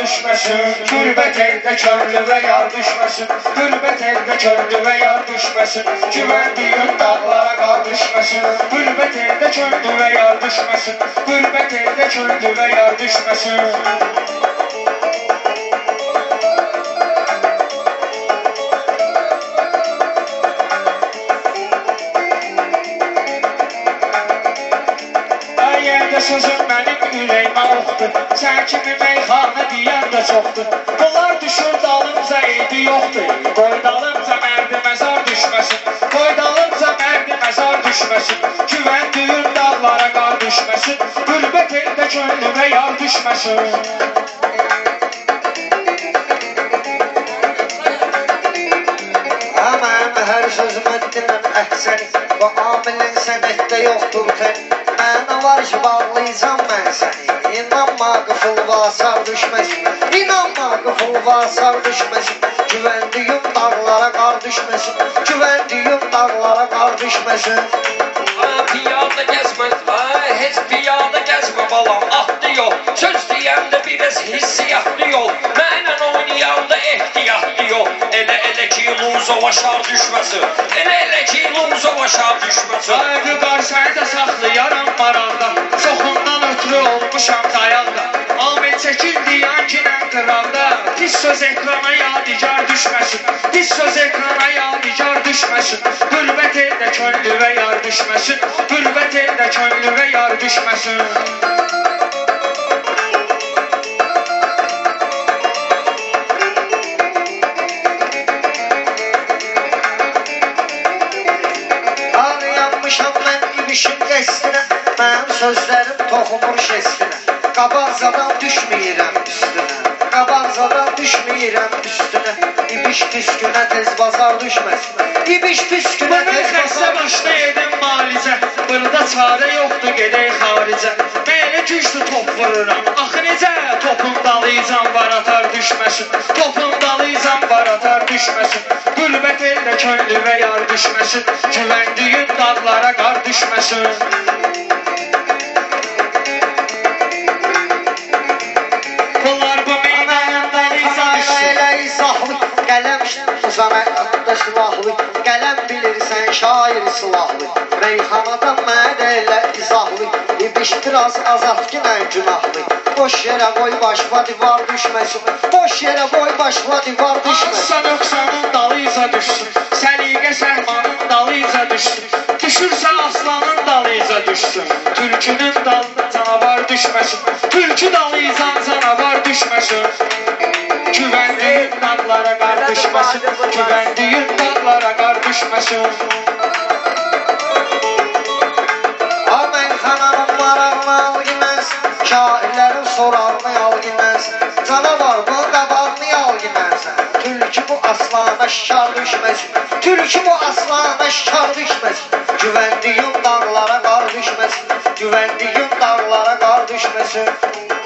düşməsin Gürbət eldə körlü və yar düşməsin Gürbət eldə körlü və yar düşməsin Güvəndiyin dağlara qar düşməsin Gürbət eldə körlü və yar düşməsin Gürbət eldə körlü və yar düşməsin Ay yerdə sözüm mənim ürəyimə oxdur Sən kimi meyxana deyən də çoxdur Bunlar düşür dalımca eybi yoxdur Qoy dalımca mərdi məzar düşməsin Qoy dalımca mərdi məzar düşməsin Güvəndiyin dağlara qar düşməsin Qürbət eldə könlümə yar düşməsin Aman her sözümü dinlen ehsen Bu amilin senette yoktur ki bağlayacağım ben seni. İnanma kıfıl vasar düşmesin İnanma kıfıl vasar düşmesin Güvendiğim dağlara kar düşmesin Güvendiğim dağlara kar düşmesin Aa, piyada gezme, aa, heç piyada gezme balam, ahdı yol. Söz deyəndə biraz hissiyatlı yol. Mənlə oynayanda ehtiyatlı yol. Elə elə Luzov aşağı düşməsin. Elə elə ki Luzov aşağı düşməsin. Saygı qar səni də saxlayaram maraqda Çoxundan ötürü olmuşam dayaqda Amil çəkil deyən ginən qıraqda Pis söz ekrana yadigar düşməsin. Pis söz ekrana yadigar düşməsin. Qürbət eldə könlü və yar düşməsin. Qürbət eldə könlü və yar düşməsin sözlərim toxumur şestinə Qabaqcadan düşməyirəm üstünə Qabaqcadan düşməyirəm üstünə İbiş püskünə tez bazar düşməsin İbiş püskünə Mən tez xəstə başda edim malicə Burada çarə yoxdur gedək xaricə. Elə güclü top vururam. Axı necə? Topun dalıcan var atar düşməsin. Topun dalıcan var atar düşməsin. Qürbət eldə könlü və yar düşməsin. Güvəndiyin dağlara qar düşməsin uzana da silahlı Qələm bilirsən şair silahlı. Meyxanadan mənə elə izahlı İbiş biraz azatginə günahlı. Boş yerə qoy başma divar düşməsin Boş yerə qoy başma divar düşməsin Aslan öksanın dalıyca düşsün. Səliqə səhmanın dalıyca düşsün. Düşürsə aslanın dalıyca düşsün. Tülkünün dalına canavar düşməsin. Tülkü dalıyca canavar düşməsin Güvəndiyin dağlara qar düşməsin Güvəndiyin dağlara qar düşməsin Ha meyxananın marağını al giməz Şairlərin sorağını al giməz Canavarın qabağını al giməz Tülkü bu aslana şikar düşməsin Tülkü bu aslana şikar düşməsin Güvəndiyin dağlara qar düşməsin Güvəndiyin dağlara qar düşməsin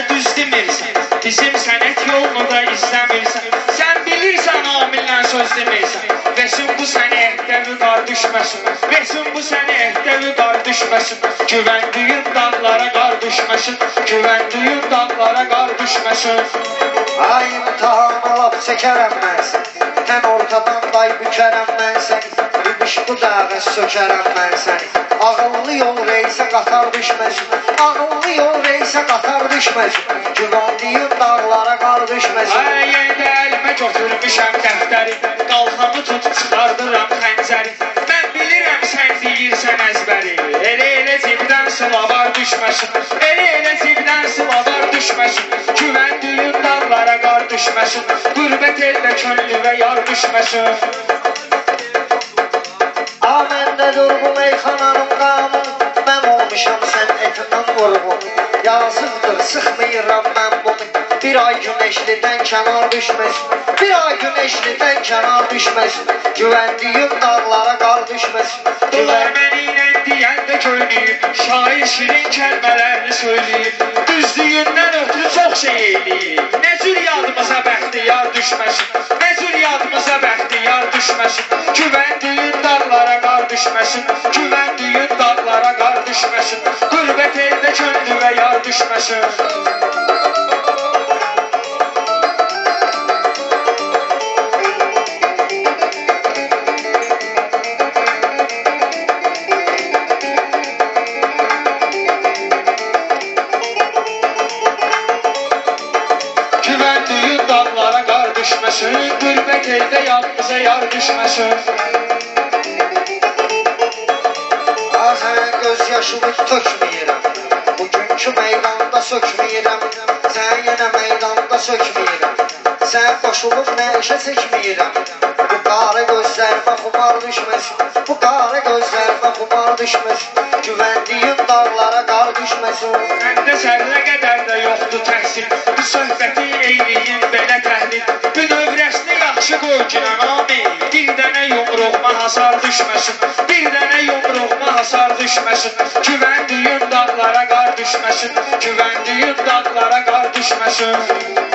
həmişə düz demirsən Bizim sənət yolunu da izləmirsən Sən bilirsən amillə söz demirsən Vesin bu sənə ehtəvi qar düşməsin Vesin bu sənə ehtəvi qar düşməsin Güvəndiyin dağlara qar düşməsin Güvəndiyin dağlara qar düşməsin Ay imtihanı lap çəkərəm mən səni Tən ortadan day bükərəm mən səni İbiş bu dağı sökərəm mən səni. Ağıllı yol reysə qatar düşməsin Ağıllı yol reysə qatar düşməsin Güvəndiyin dağlara qar düşməsin Ay yerdə əlimə götürmüşəm dəftəri. Qalxanı tut çıxardıram xəncəri. Mən bilirəm sən deyirsən əzbəri. Elə elə cibdən sılavar düşməsin Elə elə cibdən sılavar düşməsin Güvəndiyin dağlara qar düşməsin Qürbət eldə könlü və yar düşməsin Dur bu meyxananın qanunu Mən olmuşam sən etindən vurğun Yazıqdır, sıxmıyıram mən bunu. Bir ay güneşlidən kənar düşməsin Bir ay güneşlidən kənar düşməsin Güvəndiyin dağlara qar düşməsin Bunlar Güvən... məni ilə deyəndə köynəyib Şair şirin kəlmələrini söyləyib Düzlüyündən ötürü çox şey eləyib Nə cür yadımıza bəxtiyar düşməsin düşməsin Qürbət eldə könlüvə yar düşməsin Güvəndiyin dağlara qar düşməsin Qürbət eldə yalnıza yar düşməsin yaşımı tökmeyirəm Bugünkü meydanda sökmeyirəm Sen yine meydanda sökmeyirəm Sen koşulup ne işe çekmeyirəm Bu qara gözlerime xumar düşmesin Bu qara gözlerime xumar düşmesin Güvendiğim dağlara qar düşmesin Məndə zərrə qədər də yoxdur təhsil. Bu söhbəti eyliyin belə təhlil Bu növrəsini yaxşı qoy ki, amin Bir dənə yumruğuma hasar düşməsin hasar düşməsin Güvəndiyin dağlara qar düşməsin Güvəndiyin dağlara qar düşməsin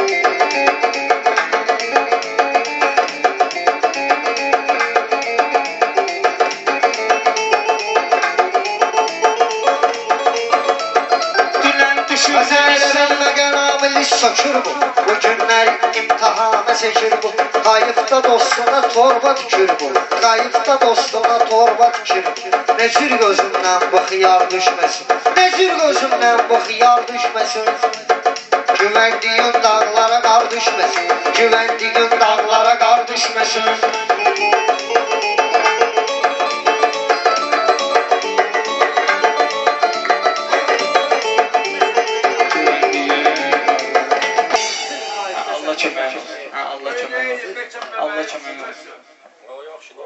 sökür bu. Bu günlər imtihana çəkir bu. Qayıqda dostuna torba tükür bu. Qayıqda dostuna torba tükür Ne cür gözümdən bu xiyar düşməsin Ne cür gözümdən bu xiyar düşməsin Güvəndiyin dağlara qar düşməsin Güvəndiyin dağlara qar düşməsin kömək olsun. Ha, Allah kömək olsun. Allah kömək olsun.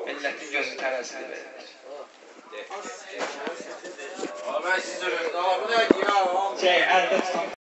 Millətin gözü tərəzidir. Ben sizi Abi ne ya? Şey, əldə tutan